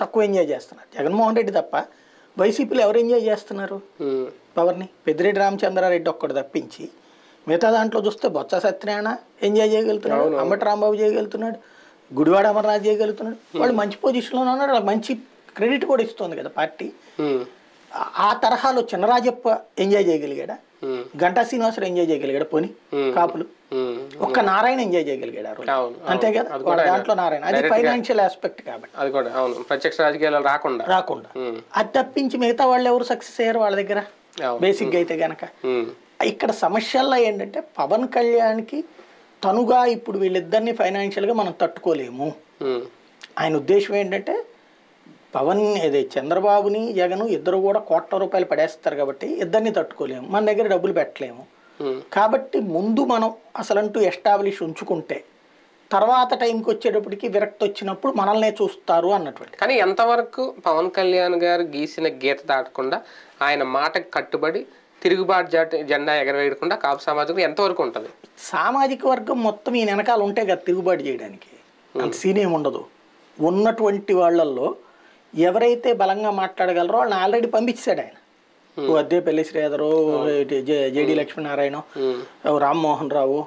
తక్కువ ఎంజాయ్ చేస్తున్నారు. జగన్మోహన్ రెడ్డి తప్ప వైసీపీలో ఎవరు ఎంజాయ్ చేస్తున్నారు? పవర్ని? పెద్దిరెడ్డి రామచంద్రారెడ్డి ఒక్కడు తప్పించి మిగతా దాంట్లో చూస్తే బొత్స సత్యనారాయణ ఎంజాయ్ చేయగలుగుతున్నాడు అంబటి రాంబాబు చేయగలుగుతున్నాడు గుడివాడ అమర్నాథ్ చేయగలుగుతున్నాడు. వాళ్ళు మంచి పొజిషన్లో ఉన్నాడు. వాళ్ళకి మంచి క్రెడిట్ కూడా ఇస్తుంది కదా పార్టీ. ఆ- తరహాలో చిన్నరాజప్ప ఎంజాయ్ చేయగలిగాడా? గంటా శ్రీనివాసరావు ఎంజాయ్ చేయగలిగాడు? పోని. కాపులు. ఒక్క నారాయణ ఎంజాయ్ చేయగలిగాడు అంతే. కదా? దాంట్లో నారాయణ. అది గా- ఫైనాన్షియల్ ఆస్పెక్ట్ కాబట్టి. అది కూడా అవును. ప్రత్యక్ష రాజకీయాలు రాకుండా. రాకుండా. అది తప్పించి మిగతా వాళ్ళు ఎవరు సక్సెస్ అయ్యారు వాళ్ళ దగ్గర? అవును. బేసిక్గా అయితే గనక. ఇక్కడ సమస్యల్లో ఏంటంటే పవన్ కళ్యాణ్కి తనుగా ఇప్పుడు వీళ్ళిద్దరిని ఫైనాన్షియల్గా మనం తట్టుకోలేము. ఆయన ఉద్దేశం ఏంటంటే పవన్ అదే చంద్రబాబుని జగన్ ఇద్దరు కూడా కోట్ల రూపాయలు పడేస్తారు కాబట్టి ఇద్దరిని తట్టుకోలేము. మన దగ్గర డబ్బులు పెట్టలేము. కాబట్టి ముందు మనం అసలంటూ ఎస్టాబ్లిష్ ఉంచుకుంటే తర్వాత టైంకి వచ్చేటప్పటికి విరక్తి వచ్చినప్పుడు మనల్నే చూస్తారు అన్నటువంటి. కానీ ఎంతవరకు పవన్ కళ్యాణ్ గారు గీసిన గీత దాటకుండా ఆయన మాటకు కట్టుబడి తిరుగుబాటు జాటి జెండా ఎగరవేయకుండా కాపు సమాజం ఎంతవరకు ఉంటుంది? సామాజిక వర్గం మొత్తం ఈ వెనకాల ఉంటే కదా తిరుగుబాటు చేయడానికి. అంత సీన్ ఏమి ఉండదు. ఉన్నటువంటి వాళ్ళల్లో ఎవరైతే బలంగా మాట్లాడగలరో వాళ్ళని ఆల్రెడీ పంపించాడు ఆయన. ఓ అద్దేపల్లి శ్రీధరు జేడి లక్ష్మీనారాయణ రామ్మోహన్ రావు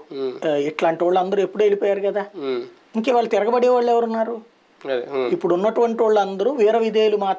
ఇట్లాంటి వాళ్ళు అందరూ ఎప్పుడు వెళ్ళిపోయారు కదా. ఇంకే వాళ్ళు తిరగబడే వాళ్ళు ఎవరున్నారు ఇప్పుడు ఉన్నటువంటి వాళ్ళందరూ వీర విధేయులు మాత్రం